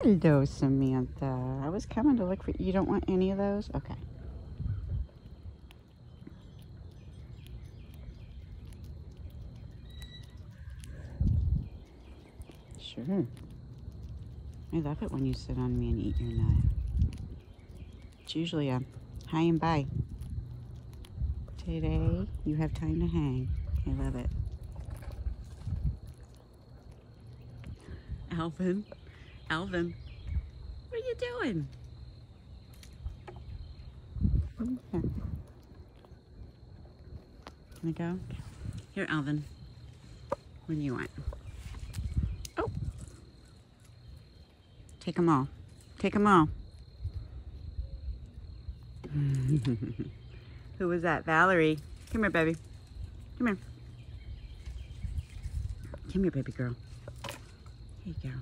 Hello, Samantha. I was coming to look for you. Don't want any of those? Okay. Sure. I love it when you sit on me and eat your nut. It's usually a hi and bye. Today, you have time to hang. I love it. Alvin, Alvin, what are you doing? Here. I go? Here, Alvin. Do you want? Oh. Take them all. Take them all. Who was that? Valerie. Come here, baby. Come here. Come here, baby girl. Here you go.